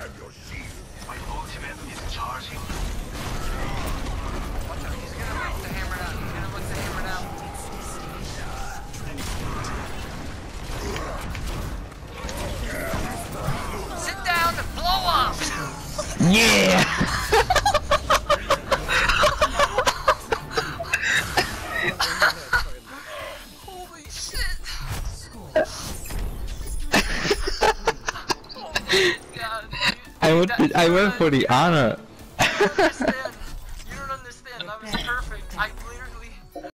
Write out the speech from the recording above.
have your shield. My ultimate is charging. Watch out, he's gonna break the hammer down. He's gonna break the hammer down. Sit down and blow up! yeah! Holy. I went. I went for the honor. you don't understand. You don't understand. Was perfect. I literally.